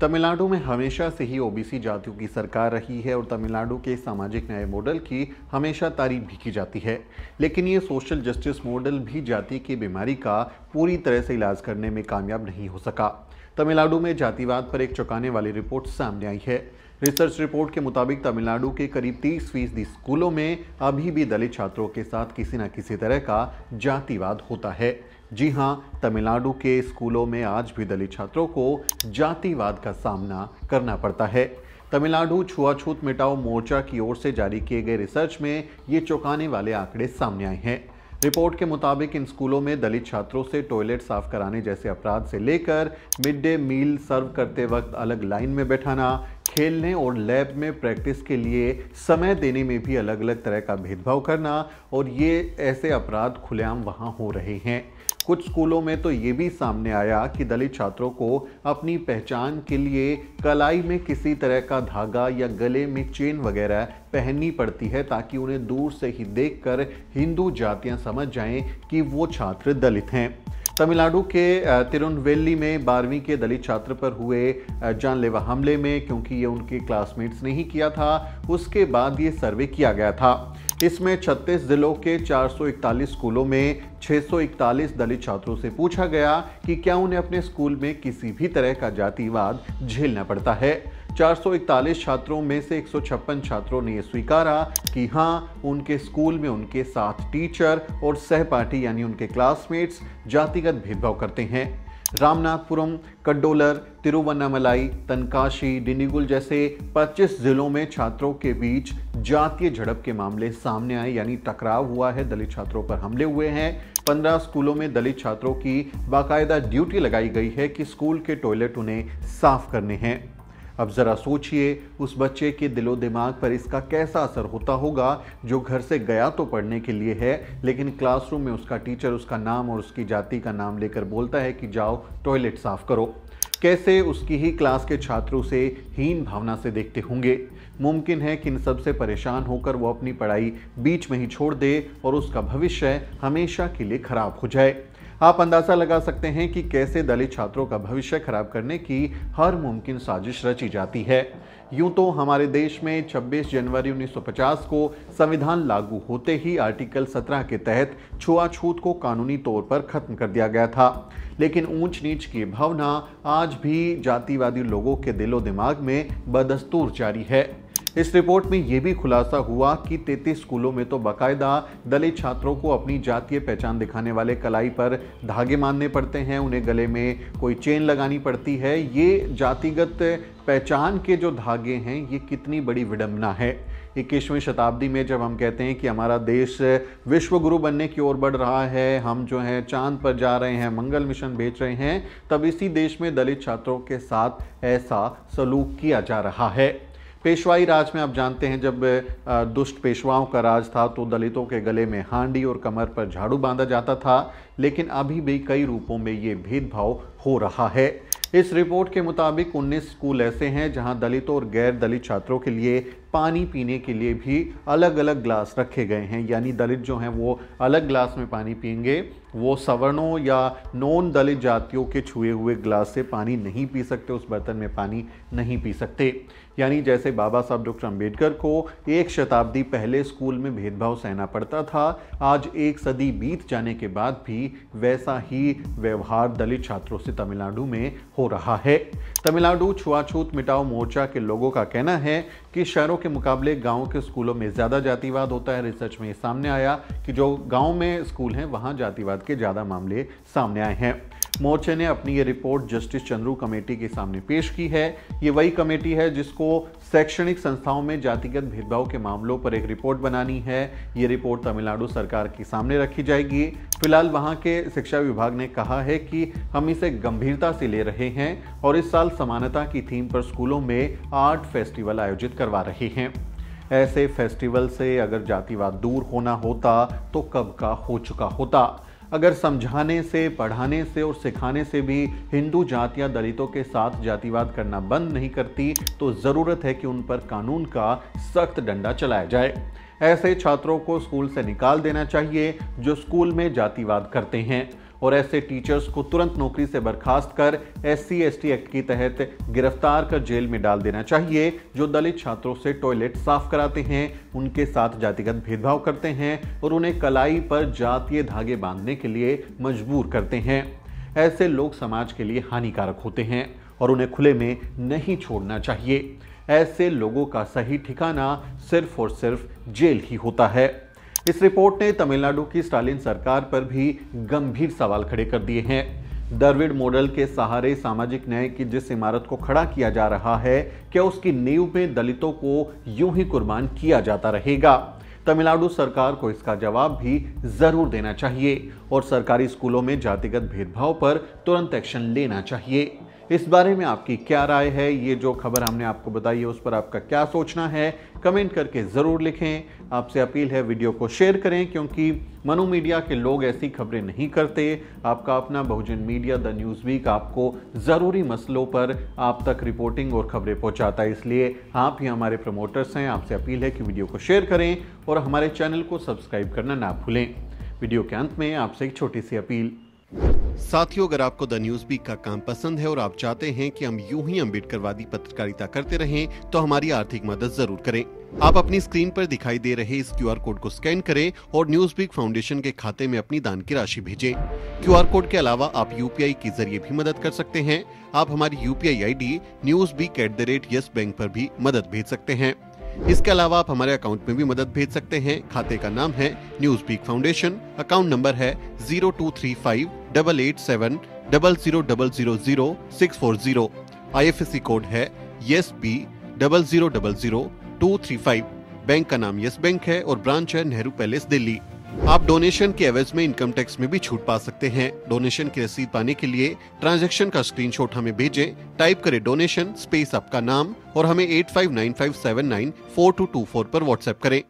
तमिलनाडु में हमेशा से ही ओबीसी जातियों की सरकार रही है और तमिलनाडु के सामाजिक न्याय मॉडल की हमेशा तारीफ़ भी की जाती है। लेकिन ये सोशल जस्टिस मॉडल भी जाति की बीमारी का पूरी तरह से इलाज करने में कामयाब नहीं हो सका। तमिलनाडु में जातिवाद पर एक चौंकाने वाली रिपोर्ट सामने आई है। रिसर्च रिपोर्ट के मुताबिक तमिलनाडु के करीब 30 फ़ीसदी स्कूलों में अभी भी दलित छात्रों के साथ किसी न किसी तरह का जातिवाद होता है। जी हाँ तमिलनाडु के स्कूलों में आज भी दलित छात्रों को जातिवाद का सामना करना पड़ता है। तमिलनाडु छुआछूत मिटाओ मोर्चा की ओर से जारी किए गए रिसर्च में ये चौंकाने वाले आंकड़े सामने आए हैं। रिपोर्ट के मुताबिक इन स्कूलों में दलित छात्रों से टॉयलेट साफ़ कराने जैसे अपराध से लेकर मिड डे मील सर्व करते वक्त अलग लाइन में बैठाना, खेलने और लैब में प्रैक्टिस के लिए समय देने में भी अलग अलग तरह का भेदभाव करना और ये ऐसे अपराध खुलेआम वहाँ हो रहे हैं। कुछ स्कूलों में तो ये भी सामने आया कि दलित छात्रों को अपनी पहचान के लिए कलाई में किसी तरह का धागा या गले में चेन वगैरह पहननी पड़ती है ताकि उन्हें दूर से ही देखकर हिंदू जातियाँ समझ जाएँ कि वो छात्र दलित हैं। तमिलनाडु के तिरुनवेली में बारहवीं के दलित छात्र पर हुए जानलेवा हमले में, क्योंकि ये उनके क्लासमेट्स ने ही किया था, उसके बाद ये सर्वे किया गया था। इसमें 36 जिलों के 441 स्कूलों में 641 दलित छात्रों से पूछा गया कि क्या उन्हें अपने स्कूल में किसी भी तरह का जातिवाद झेलना पड़ता है। 441 छात्रों में से एक सौ छप्पन छात्रों ने यह स्वीकारा कि हाँ उनके स्कूल में उनके साथ टीचर और सहपाठी यानी उनके क्लासमेट्स जातिगत भेदभाव करते हैं। रामनाथपुरम कड्डोलर तिरुवन्नामलाई, तनकाशी डिंडीगुल जैसे 25 जिलों में छात्रों के बीच जातीय झड़प के मामले सामने आए, यानी टकराव हुआ है। दलित छात्रों पर हमले हुए हैं। 15 स्कूलों में दलित छात्रों की बाकायदा ड्यूटी लगाई गई है कि स्कूल के टॉयलेट उन्हें साफ़ करने हैं। अब ज़रा सोचिए, उस बच्चे के दिलो दिमाग पर इसका कैसा असर होता होगा, जो घर से गया तो पढ़ने के लिए है, लेकिन क्लासरूम में उसका टीचर उसका नाम और उसकी जाति का नाम लेकर बोलता है कि जाओ टॉयलेट साफ़ करो। कैसे उसकी ही क्लास के छात्रों से हीन भावना से देखते होंगे? मुमकिन है कि इन सबसे परेशान होकर वो अपनी पढ़ाई बीच में ही छोड़ दे और उसका भविष्य हमेशा के लिए खराब हो जाए। आप अंदाज़ा लगा सकते हैं कि कैसे दलित छात्रों का भविष्य खराब करने की हर मुमकिन साजिश रची जाती है। यूँ तो हमारे देश में 26 जनवरी 1950 को संविधान लागू होते ही आर्टिकल 17 के तहत छुआछूत को कानूनी तौर पर खत्म कर दिया गया था। लेकिन ऊंच नीच की भावना आज भी जातिवादी लोगों के दिलो दिमाग में बदस्तूर जारी है। इस रिपोर्ट में यह भी खुलासा हुआ कि 33 स्कूलों में तो बाकायदा दलित छात्रों को अपनी जातीय पहचान दिखाने वाले कलाई पर धागे मानने पड़ते हैं, उन्हें गले में कोई चेन लगानी पड़ती है। ये जातिगत पहचान के जो धागे हैं, ये कितनी बड़ी विडंबना है। इक्कीसवीं शताब्दी में जब हम कहते हैं कि हमारा देश विश्व गुरु बनने की ओर बढ़ रहा है, हम जो है चाँद पर जा रहे हैं, मंगल मिशन भेज रहे हैं, तब इसी देश में दलित छात्रों के साथ ऐसा सलूक किया जा रहा है। पेशवाई राज में आप जानते हैं, जब दुष्ट पेशवाओं का राज था तो दलितों के गले में हांडी और कमर पर झाड़ू बांधा जाता था, लेकिन अभी भी कई रूपों में ये भेदभाव हो रहा है। इस रिपोर्ट के मुताबिक 19 स्कूल ऐसे हैं, जहाँ दलितों और गैर दलित छात्रों के लिए पानी पीने के लिए भी अलग अलग ग्लास रखे गए हैं। यानी दलित जो हैं, वो अलग ग्लास में पानी पियेंगे। वो सवर्णों या नॉन दलित जातियों के छुए हुए ग्लास से पानी नहीं पी सकते, उस बर्तन में पानी नहीं पी सकते। यानी जैसे बाबा साहब डॉक्टर अंबेडकर को एक शताब्दी पहले स्कूल में भेदभाव सहना पड़ता था, आज एक सदी बीत जाने के बाद भी वैसा ही व्यवहार दलित छात्रों से तमिलनाडु में हो रहा है। तमिलनाडु छुआछूत मिटाओ मोर्चा के लोगों का कहना है कि शहरों के मुकाबले गाँव के स्कूलों में ज़्यादा जातिवाद होता है। रिसर्च में ये सामने आया कि जो गाँव में स्कूल हैं, वहाँ जातिवाद के ज़्यादा मामले सामने आए हैं। मोर्चे ने अपनी ये रिपोर्ट जस्टिस चंद्रू कमेटी के सामने पेश की है। ये वही कमेटी है जिसको शैक्षणिक संस्थाओं में जातिगत भेदभाव के मामलों पर एक रिपोर्ट बनानी है। ये रिपोर्ट तमिलनाडु सरकार के सामने रखी जाएगी। फ़िलहाल वहाँ के शिक्षा विभाग ने कहा है कि हम इसे गंभीरता से ले रहे हैं और इस साल समानता की थीम पर स्कूलों में आर्ट फेस्टिवल आयोजित करवा रहे हैं। ऐसे फेस्टिवल से अगर जातिवाद दूर होना होता तो कब का हो चुका होता? अगर समझाने से, पढ़ाने से और सिखाने से भी हिंदू जातियाँ दलितों के साथ जातिवाद करना बंद नहीं करती तो ज़रूरत है कि उन पर कानून का सख्त डंडा चलाया जाए। ऐसे छात्रों को स्कूल से निकाल देना चाहिए, जो स्कूल में जातिवाद करते हैं। और ऐसे टीचर्स को तुरंत नौकरी से बर्खास्त कर S C S T act के तहत गिरफ़्तार कर जेल में डाल देना चाहिए। जो दलित छात्रों से टॉयलेट साफ़ कराते हैं, उनके साथ जातिगत भेदभाव करते हैं और उन्हें कलाई पर जातीय धागे बांधने के लिए मजबूर करते हैं। ऐसे लोग समाज के लिए हानिकारक होते हैं और उन्हें खुले में नहीं छोड़ना चाहिए। ऐसे लोगों का सही ठिकाना सिर्फ़ और सिर्फ़ जेल ही होता है। इस रिपोर्ट ने तमिलनाडु की स्टालिन सरकार पर भी गंभीर सवाल खड़े कर दिए हैं। दरविड मॉडल के सहारे सामाजिक न्याय की जिस इमारत को खड़ा किया जा रहा है, क्या उसकी नींव में दलितों को यूँ ही कुर्बान किया जाता रहेगा? तमिलनाडु सरकार को इसका जवाब भी ज़रूर देना चाहिए और सरकारी स्कूलों में जातिगत भेदभाव पर तुरंत एक्शन लेना चाहिए। इस बारे में आपकी क्या राय है? ये जो खबर हमने आपको बताई है, उस पर आपका क्या सोचना है? कमेंट करके ज़रूर लिखें। आपसे अपील है, वीडियो को शेयर करें, क्योंकि मनु मीडिया के लोग ऐसी खबरें नहीं करते। आपका अपना Bahujan media, the news week, आपको ज़रूरी मसलों पर आप तक रिपोर्टिंग और खबरें पहुंचाता है। इसलिए आप ही हमारे प्रमोटर्स हैं। आपसे अपील है कि वीडियो को शेयर करें और हमारे चैनल को सब्सक्राइब करना ना भूलें। वीडियो के अंत में आपसे एक छोटी सी अपील। साथियों, अगर आपको द न्यूज़ बीक का काम पसंद है और आप चाहते हैं कि हम यूँ ही अम्बेडकरवादी पत्रकारिता करते रहें तो हमारी आर्थिक मदद ज़रूर करें। आप अपनी स्क्रीन पर दिखाई दे रहे इस क्यूआर कोड को स्कैन करें और न्यूज़ बीक फाउंडेशन के खाते में अपनी दान की राशि भेजें। क्यूआर कोड के अलावा आप यूपीआई के ज़रिए भी मदद कर सकते हैं। आप हमारी UPI ID news week at the rate yes bank पर भी मदद भेज सकते हैं। इसके अलावा आप हमारे अकाउंट में भी मदद भेज सकते हैं। खाते का नाम है news week foundation account number है zero two three five double eight seven double zero double zero zero six four zero I F S C code है yes B double zero double zero two three five bank का नाम yes bank है और branch है Nehru palace Delhi आप donation के एवज में इनकम टैक्स में भी छूट पा सकते हैं। डोनेशन की रसीद पाने के लिए ट्रांजैक्शन का स्क्रीनशॉट हमें भेजें। टाइप करें डोनेशन स्पेस आपका नाम और हमें eight five nine five seven nine four two two four पर व्हाट्सएप करें।